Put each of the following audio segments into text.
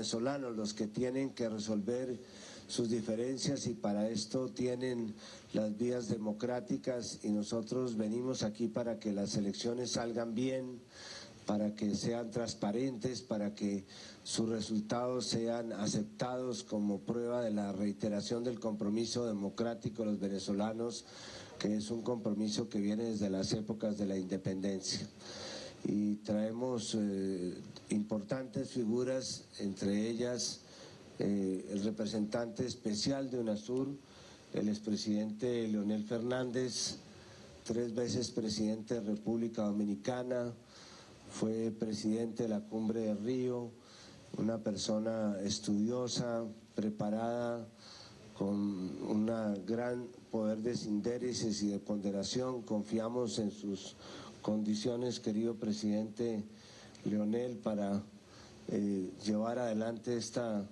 venezolanos los que tienen que resolver sus diferencias y para esto tienen las vías democráticas y nosotros venimos aquí para que las elecciones salgan bien, para que sean transparentes, para que sus resultados sean aceptados como prueba de la reiteración del compromiso democrático de los venezolanos, que es un compromiso que viene desde las épocas de la independencia. Y traemos eh, importantes figuras, entre ellas eh, el representante especial de UNASUR, el expresidente Leonel Fernández, tres veces presidente de República Dominicana, fue presidente de la Cumbre de Río, una persona estudiosa, preparada, con un gran poder de sindéresis y de ponderación. Confiamos en sus condiciones, querido presidente Leonel, para eh, llevar adelante esta,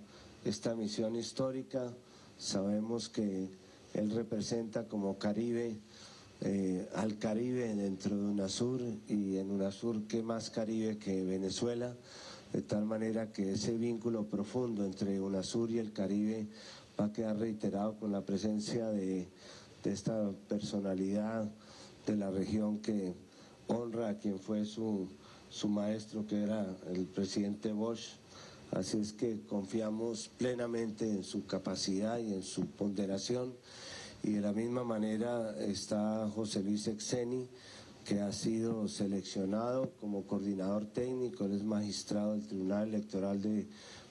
esta misión histórica. Sabemos que él representa como Caribe eh, al Caribe dentro de UNASUR y en UNASUR qué más Caribe que Venezuela, de tal manera que ese vínculo profundo entre UNASUR y el Caribe va a quedar reiterado con la presencia de, esta personalidad de la región que honra a quien fue su, su maestro, que era el presidente Bosch. Así es que confiamos plenamente en su capacidad y en su ponderación. Y de la misma manera está José Luis Exeni, que ha sido seleccionado como coordinador técnico, él es magistrado del Tribunal Electoral de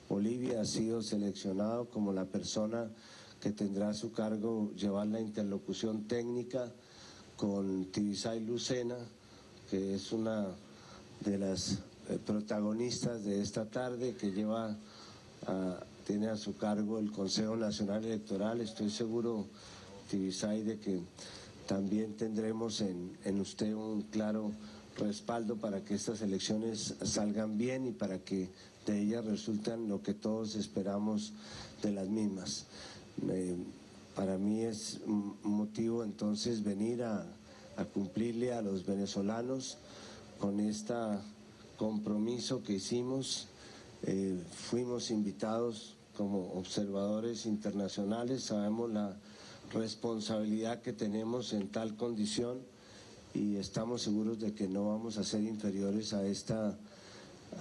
Bolivia, ha sido seleccionado como la persona que tendrá a su cargo llevar la interlocución técnica con Tibisay Lucena, que es una de las eh, protagonistas de esta tarde, que lleva tiene a su cargo el Consejo Nacional Electoral, estoy seguro de que también tendremos en, usted un claro respaldo para que estas elecciones salgan bien y para que de ellas resulten lo que todos esperamos de las mismas. para mí es un motivo entonces venir a, cumplirle a los venezolanos con este compromiso que hicimos. Eh, fuimos invitados como observadores internacionales, sabemos la responsabilidad que tenemos en tal condición y estamos seguros de que no vamos a ser inferiores a esta